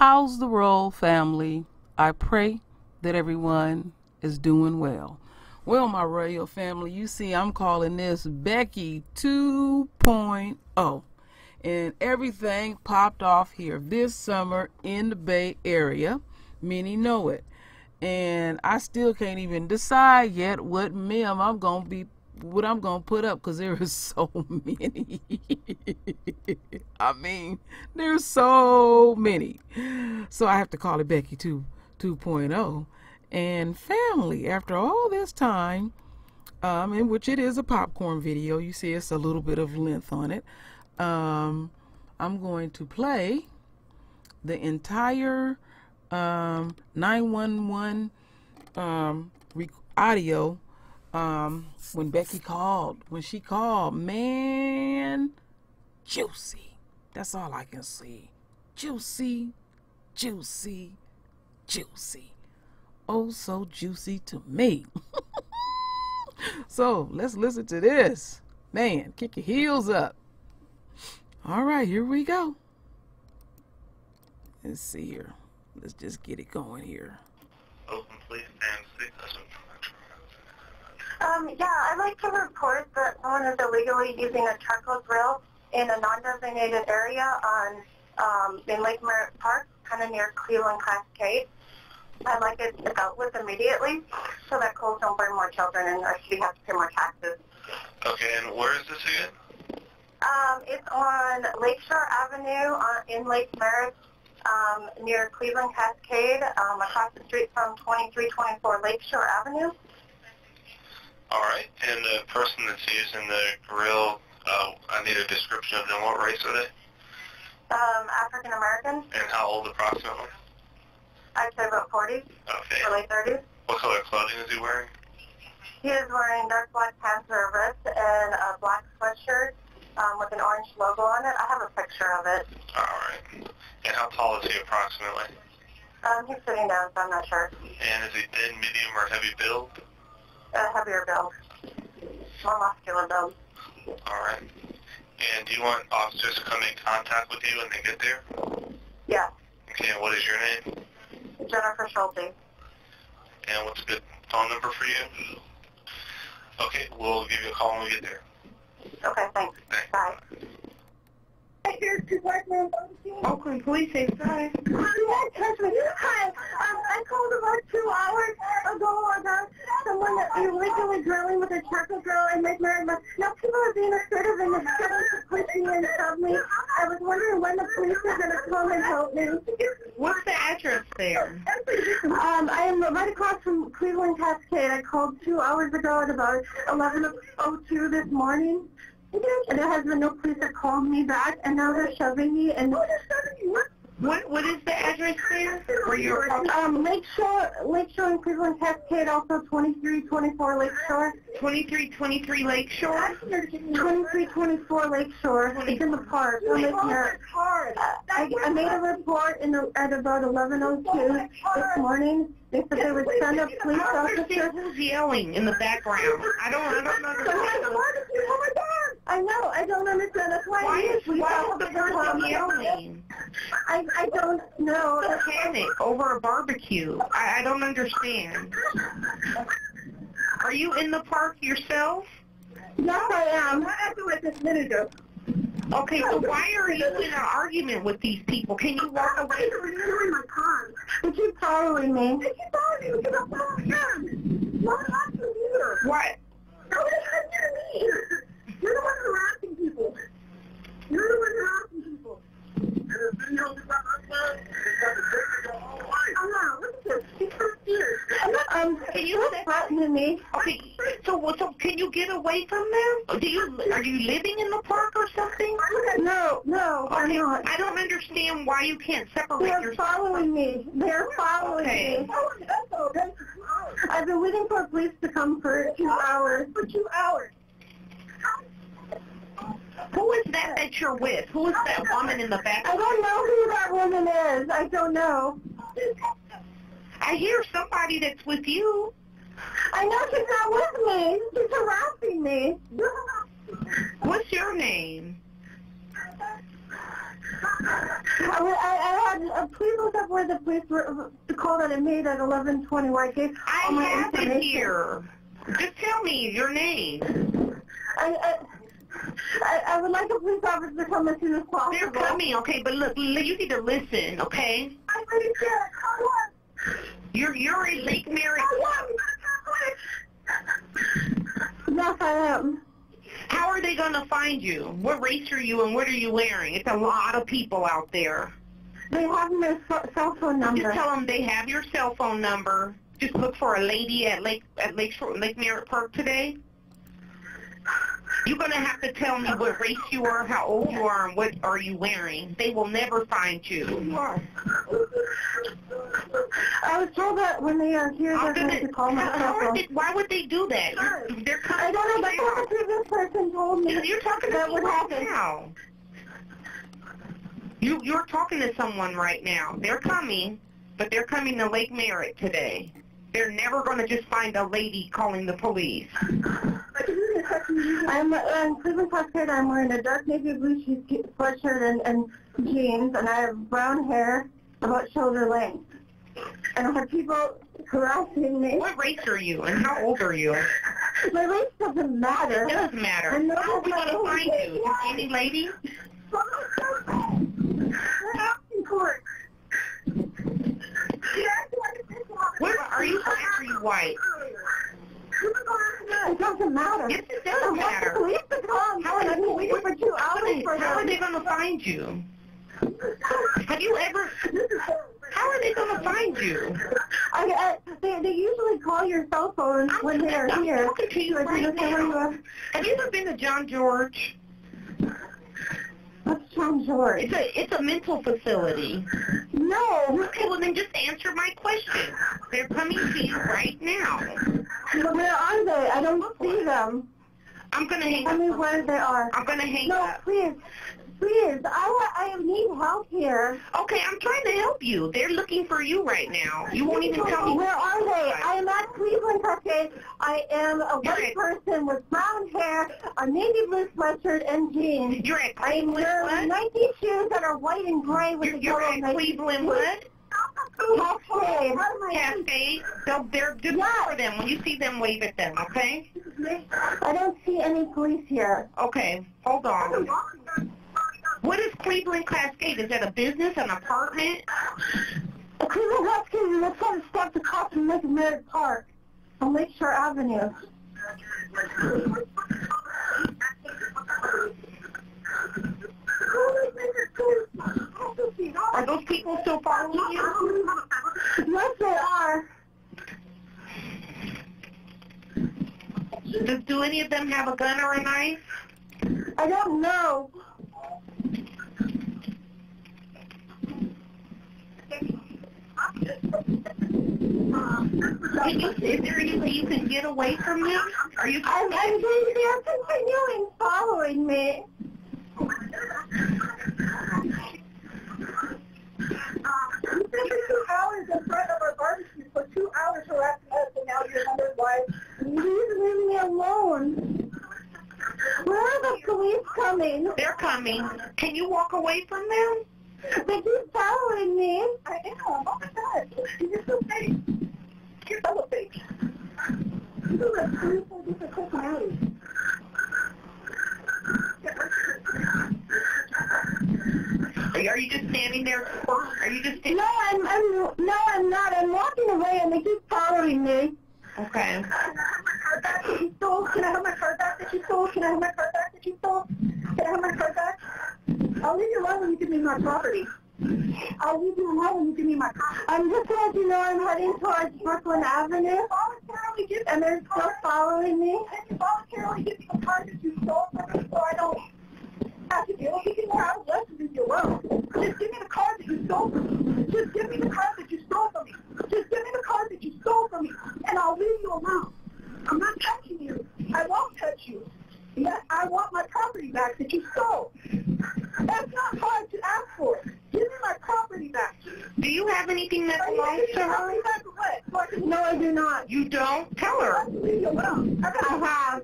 How's the roll family? I pray that everyone is doing well. Well, my royal family, you see, I'm calling this Becky 2.0. And everything popped off here this summer in the Bay Area. Many know it. And I still can't even decide yet what meme I'm going to be what I'm gonna put up because there is so many. I mean, there's so many. So I have to call it Becky 2 2.0. And family, after all this time, um, in which it is a popcorn video, you see it's a little bit of length on it. Um, I'm going to play the entire um, 911 um, audio um, when Becky called, when she called, man, juicy. That's all I can see. Juicy, juicy, juicy. Oh, so juicy to me. so let's listen to this. Man, kick your heels up. All right, here we go. Let's see here. Let's just get it going here. Open, please, and six. Um, yeah, I'd like to report that someone is illegally using a charcoal grill in a non-designated area on um, in Lake Merritt Park, kind of near Cleveland Cascade. I'd like it dealt with immediately so that coals don't burn more children and our city has to pay more taxes. Okay, and where is this again? Um, it's on Lakeshore Avenue uh, in Lake Merritt um, near Cleveland Cascade, um, across the street from 2324 Lakeshore Avenue. All right, and the person that's using the grill, uh, I need a description of them. What race are they? Um, African American. And how old approximately? I'd say about 40, Okay. early 30s. What color clothing is he wearing? He is wearing dark black pants with a vest and a black sweatshirt um, with an orange logo on it. I have a picture of it. All right. And how tall is he approximately? Um, he's sitting down, so I'm not sure. And is he thin, medium, or heavy build? Uh, a heavier build, more muscular build. All right. And do you want officers to come in contact with you when they get there? Yeah, Okay, and what is your name? Jennifer Schulte. And what's a good phone number for you? Okay, we'll give you a call when we get there. Okay, thanks. Thanks. Bye. Here's to black man. Oakland Police say hi. Hi, um, I called about two hours ago about someone that illegally drilling with a charcoal drill and make my Now people are being assertive and they're trying to push me and shove me. I was wondering when the police are going to come and help me. What's the address there? Um, I am right across from Cleveland Cascade. I called two hours ago at about 11.02 this morning. And there has been no police that called me back, and now they're shoving me. And What What is the address there? Where you're um, Lakeshore, Lakeshore and Cleveland Cascade, also 2324 Lakeshore. 2323 Lakeshore? 2324 Lakeshore. It's in the park. Lake Merritt. I, I made a report in the, at about 11:02 this morning. They said they would send a police officer. who's yelling in the background. I don't, I don't understand. I know. I don't understand. That's why, Why I is, why is the person and help me. yelling? I, I don't know. The panic over a barbecue. I, I don't understand. Are you in the park yourself? Yes, I am. I had to it this minute. Okay, so why are you in an argument with these people? Can you walk away? They're in my car. They keep following me. They keep following me because I'm following them. Not on computer. What? No, they come near me. You're the one harassing people. You're the one harassing people. I'm not. Look at this. She's so fierce. Um, Can you stop threatening me? Okay, so so can you get away from them? Do you are you living in the park or something? No, no, I'm not. I don't understand why you can't separate They're yourself. following me. They're following Okay. me. I've been waiting for a police to come for two hours. For two hours. Who is that that you're with? Who is that woman in the back? I don't know who that woman is. I don't know. I hear somebody that's with you. I know she's not with me. She's harassing me. What's your name? I, I, I had uh, please look up where the police were, the call that I made at 1120 where I gave I all my have it here. Just tell me your name. I, I, I, I would like a police officer to come as soon as possible. They're coming, okay, but look, you need to listen, okay? I'm pretty sure. You're you're in Lake Merritt. Yes, I am. How are they gonna find you? What race are you and what are you wearing? It's a lot of people out there. They have my cell phone number. Just tell them they have your cell phone number. Just look for a lady at Lake at Lake Shore, Lake Merritt Park today. You're gonna have to tell me what race you are, how old you are, and what are you wearing. They will never find you. I was told that when they are here, they're going gonna, call my cell phone. why would they do that? They're coming I don't know, that's what the previous person told me. You're talking to me right happen. now. You you're talking to someone right now. They're coming, but they're coming to Lake Merritt today. They're never going to just find a lady calling the police. I'm uh, in Cleveland Cascade. I'm wearing a dark navy blue sweatshirt and, and jeans, and I have brown hair about shoulder length. And I have people harassing me. What race are you, and how old are you? My race doesn't matter. It does matter. Know How are we going to find you? Just any lady? What are you black or are you white? It doesn't matter. Yes, it I does the matter. police to come. How are they, waiting for two hours for how are they going to find you? Have you ever? How are they going to find you? I, I, they, they usually call your cell phone I'm- when they are I'm here. talking to you I right just you are. Have you ever been to John George? What's John George? It's a it's a mental facility. No. Okay, well then just answer my question. They're coming to you right now. Where are they? I don't see them. I'm gonna hang Tell me where they are. I'm gonna hang No, up. please. Please. I, I need help here. Okay, I'm trying to help you. They're looking for you right now. You won't even tell me. Where are they? I am at Cleveland Cafe. I am a white person with brown hair, a navy blue sweatshirt, and jeans. You're at I am wearing? Nike shoes that are white and gray with You're, you're yellow at Cleveland what? Cascade. Cafe. They'll, they're just look for them. When you see them, wave at them. Okay? I don't see any police here. Okay. Hold on. What is Cleveland Cascade? Is that a business, an apartment? The Cleveland Huskies is the ten steps across from Lake Merritt Park on Lakeshore Avenue. Are those people still following you? Yes, they are. Does, do any of them have a gun or a knife? I don't know. Is there any way you can get away from them? Are you? I'm, I'm they, they're continuing following me. You spent two hours in front of our barbecue for two hours harassing us, and now you're wondering why. Leave me alone. Where are the police coming? They're coming. Can you walk away from them? They keep following me. I am. Oh my God. You're so fake. You're so fake. You have three, four different personalities. Are you, are you just standing there? Are you just? No, I'm, I'm, no, I'm not. I'm walking away and they keep following me. Okay. Can I have my card back that you stole? Can I have my card back that you stole? Can I have my card back that you stole? Can I have my card back? I'll leave you alone when you give me my property. I'll leave you alone when you give me my property. I'm just letting you know I'm heading towards Brooklyn Avenue. Voluntarily give and they're still following me. Can you voluntarily give me the card that you stole from me so I don't have to deal with you? I would love to leave you alone. Just give me the card that you stole from me. Just give me the card that you stole from me. Just give me the card that you stole from me, and I'll leave you alone. I'm not touching you. I won't touch you. Yes, I want my property back that you stole. That's not hard to ask for. Give me my property back. Do you have anything that belongs to her? property back or what? So I can- No, I do not. You don't? Tell her. Leave you alone. I uh-huh. have.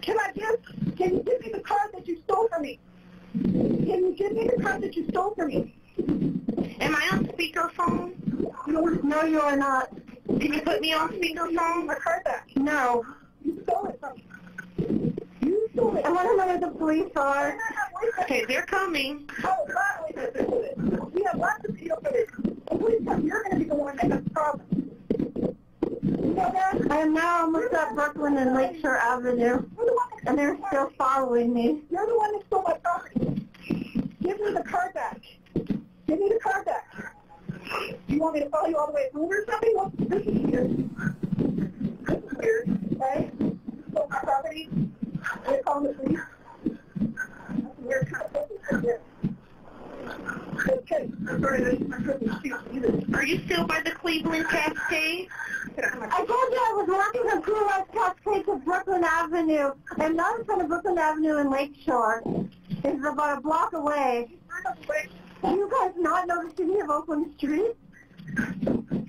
Can I just, can you give me the card that you stole from me? Can you give me the card that you stole from me? Am I on speakerphone? No, you are not. Can you put me on speakerphone? I heard that. No. You stole it from me. You stole it. I want to know where the police are. Okay, they're coming. Oh, God, we have lots of people for this. The police come, you're going to be the one that has problems. I am now almost at Brooklyn and Lakeshore Avenue, and they're still following me. You're the one that stole my property. Give me the car back. Give me the car back. You want me to follow you all the way home or something? Well, this is weird. This is weird, okay? You stole my property. They're calling the police. That's a weird kind of business. Okay, I'm sorry, I couldn't see either. Are you still by the Cleveland Cascade? I told you I was walking from West Cascade to Brooklyn Avenue. I'm not in front of Brooklyn Avenue in Lakeshore. It's about a block away. Do you guys not know the city of Oakland Street? Can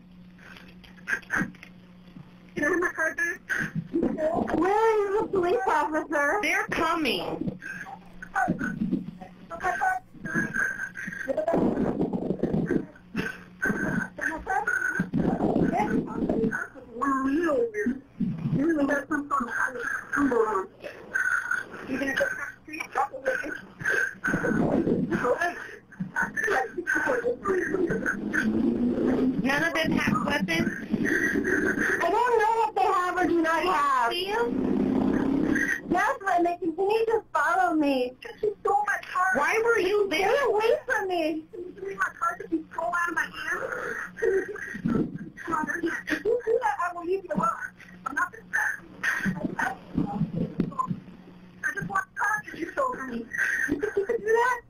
I have my card back? Where is the police officer? They're coming. that from you stole from me. You think you could do that?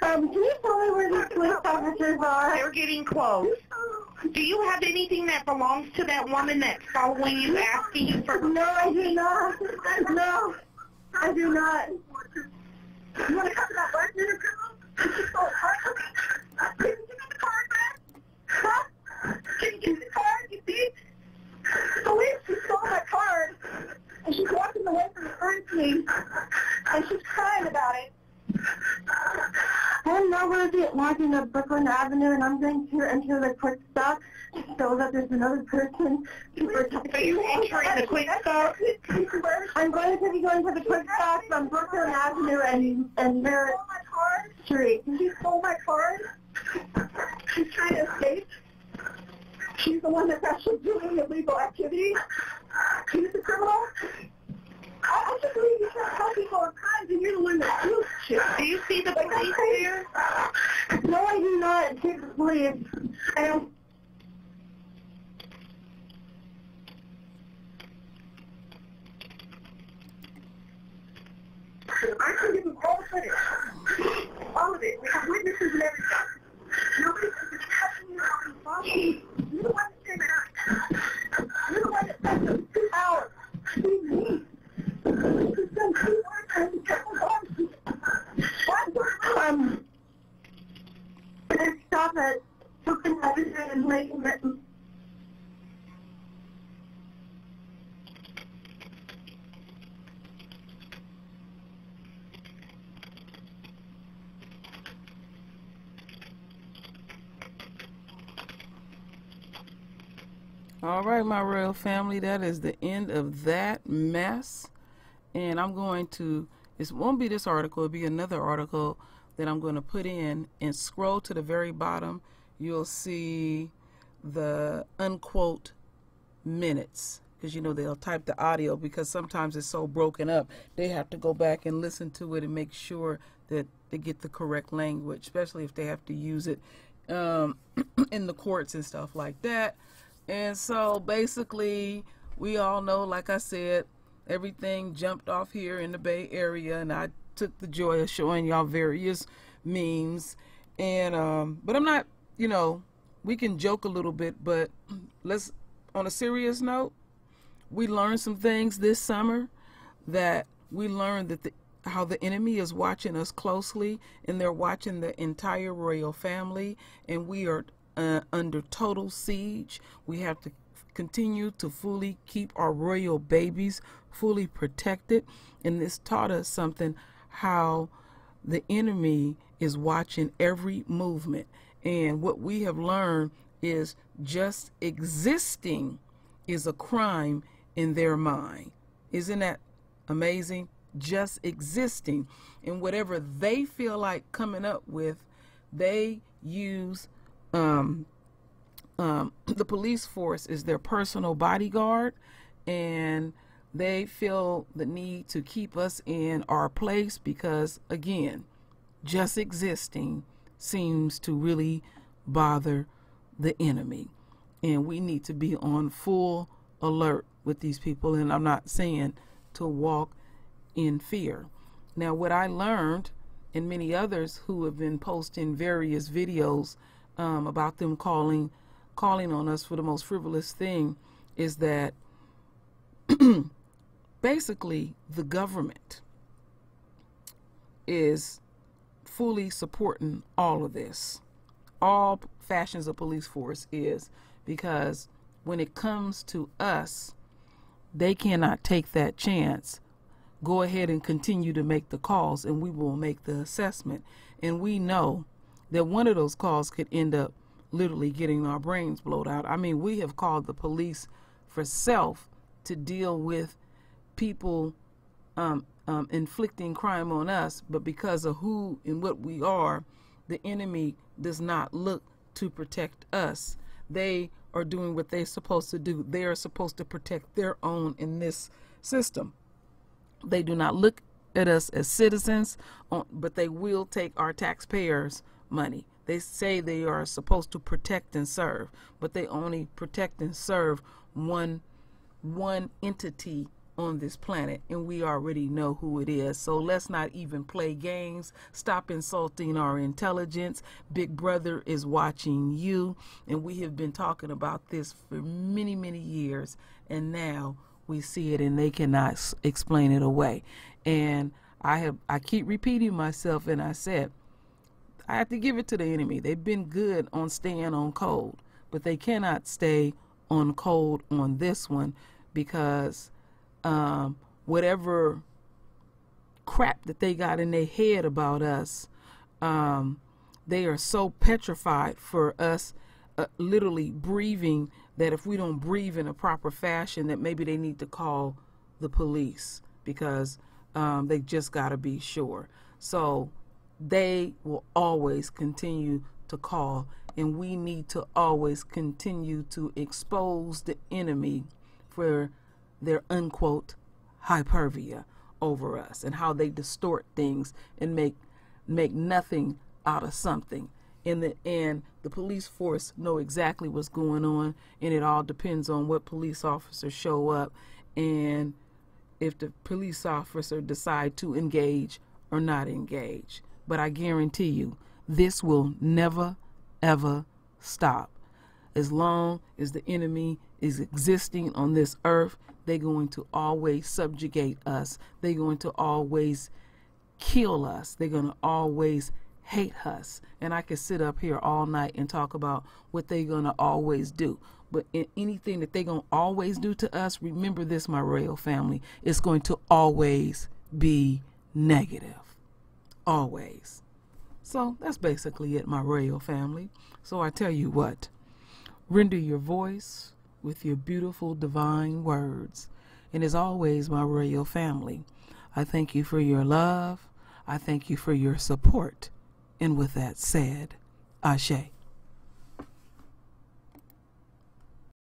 Um, can you tell me where these police officers are? They're getting close. Do you have anything that belongs to that woman that's following you, asking you for... No, I do not. No, I do not. You want to come to that bartender girl? She stole a car. Can you give me the card back? Huh? Can you give me the card? You see? Police, she stole my card. And she's walking away from the front me. And she's crying about it. I'm now going to be walking up Brooklyn Avenue, and I'm going to enter the quick stop so that there's another person to protect Are you entering the quick stop? I'm going to be going to the quick stop from Brooklyn Avenue and, and Merritt Street. She stole my card. She's trying to escape. She's the one that's actually doing illegal activity. She's the criminal. I, I just believe you can't tell people at times and you're the one that does shit. Do you see the police there? No, I do not. See the police. I don't. I can give you all the footage. All of it. We have witnesses and everything. Nobody's just touching you out following. The one that came it up. You're the one that spent those two hours. Excuse me. You spent two hours trying to get the arms. What? Um, I stop at Brooklyn Avenue and Lake Merton. All right, my royal family, that is the end of that mess. And I'm going to, it won't be this article, it'll be another article that I'm going to put in and scroll to the very bottom. You'll see the unquote minutes because you know they'll type the audio because sometimes it's so broken up they have to go back and listen to it and make sure that they get the correct language especially if they have to use it um, in the courts and stuff like that and so basically we all know like i said everything jumped off here in the bay area and i took the joy of showing y'all various memes. And um but i'm not you know we can joke a little bit but let's on a serious note we learned some things this summer that we learned that the, how the enemy is watching us closely and they're watching the entire royal family and we are uh, under total siege we have to continue to fully keep our royal babies fully protected and this taught us something how the enemy is watching every movement. And what we have learned is just existing is a crime in their mind. Isn't that amazing? Just existing. And whatever they feel like coming up with, they use um, um, the police force is their personal bodyguard, and they feel the need to keep us in our place because, again, just existing seems to really bother the enemy. And we need to be on full alert with these people. And I'm not saying to walk in fear. Now, what I learned, and many others who have been posting various videos um, about them calling calling on us for the most frivolous thing, is that basically the government is fully supporting all of this. All fashions of police force is because when it comes to us, they cannot take that chance. Go ahead and continue to make the calls, and we will make the assessment. And we know that one of those calls could end up literally getting our brains blowed out. I mean, we have called the police for self to deal with people um, um, inflicting crime on us, but because of who and what we are, the enemy does not look to protect us. They are doing what they're supposed to do. They are supposed to protect their own in this system. They do not look at us as citizens, but they will take our taxpayers' money. They say they are supposed to protect and serve, but they only protect and serve one one entity on this planet, and we already know who it is. So let's not even play games. Stop insulting our intelligence. Big Brother is watching you, and we have been talking about this for many, many years, and now we see it, and they cannot explain it away. And I have I keep repeating myself, and I said I have to give it to the enemy. They've been good on staying on cold, but they cannot stay on cold on this one because um, whatever crap that they got in their head about us, um, they are so petrified for us uh, literally breathing that if we don't breathe in a proper fashion, that maybe they need to call the police because um, they just got to be sure. So they will always continue to call, and we need to always continue to expose the enemy for their unquote hyperbia over us and how they distort things and make make nothing out of something. In the end, the police force know exactly what's going on, and it all depends on what police officers show up and if the police officer decide to engage or not engage. But I guarantee you, this will never, ever stop. As long as the enemy is existing on this earth, they're going to always subjugate us. They're going to always kill us. They're going to always hate us. And I could sit up here all night and talk about what they're going to always do. But in anything that they're going to always do to us, remember this, my royal family, it's going to always be negative. Always. So that's basically it, my royal family. So I tell you what, render your voice with your beautiful divine words. And as always, my royal family, I thank you for your love. I thank you for your support. And with that said, Ashe.